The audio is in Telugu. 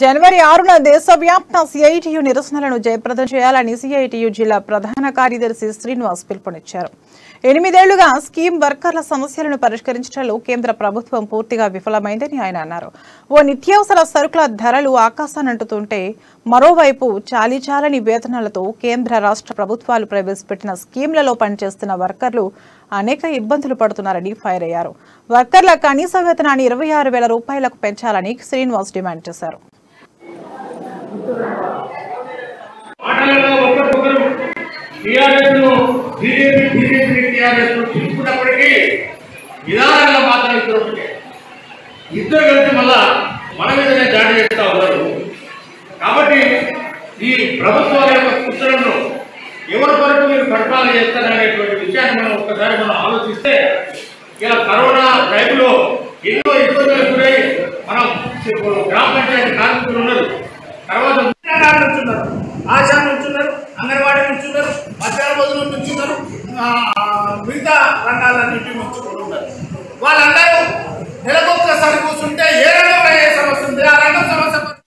జనవరి ఆరున దేశవ్యాప్త సిఐటియు నిరసనలను జయప్రదం చేయాలని సిఐటియు జిల్లా ప్రధాన కార్యదర్శి శ్రీనివాస్ పిలుపునిచ్చారు. ఎనిమిదేళ్ళుగా స్కీమ్ వర్కర్ల సమస్యలను పరిష్కరించడంలో కేంద్ర ప్రభుత్వం పూర్తిగా విఫలమైందని ఆయన అన్నారు. ఓ నిత్యావసర సరుకుల ధరలు ఆకాశానంటుతుంటే మరోవైపు చాలీచాలని వేతనాలతో కేంద్ర రాష్ట్ర ప్రభుత్వాలు ప్రవేశపెట్టిన స్కీమ్లలో పనిచేస్తున్న వర్కర్లు అనేక ఇబ్బందులు పడుతున్నారని ఫైర్ అయ్యారు. వర్కర్ల కనీస వేతనాన్ని ఇరవై ఆరు వేల రూపాయలకు పెంచాలని శ్రీనివాస్ డిమాండ్ చేశారు. టీఆర్ఎస్ను బీజేపీ బీజేపీ టీఆర్ఎస్ను తీసుకున్నప్పటికీ విధానంగా మాత్రం ఇద్దరు ఒకటే ఇద్దరు కలిసి మళ్ళా మన మీదనే దాడి చేస్తా ఉన్నారు. కాబట్టి ఈ ప్రభుత్వాల యొక్క కుట్రలను ఎవరి వరకు మీరు పరిపాలన చేస్తారనేటువంటి విషయాన్ని మనం ఒక్కసారి మనం ఆలోచిస్తే ఇలా కరోనా టైంలో ఎన్నో ఇబ్బందులకు గురై మనం గ్రామ పంచాయతీ కార్మికులు ఉన్నారు. తర్వాత ఆశా నుంచున్నారు అంగన్వాడీ నుంచున్నారు మధ్యాహ్న బదులు నుంచున్నారు మిగతా రంగాలన్నింటినీ నుంచి వాళ్ళందరూ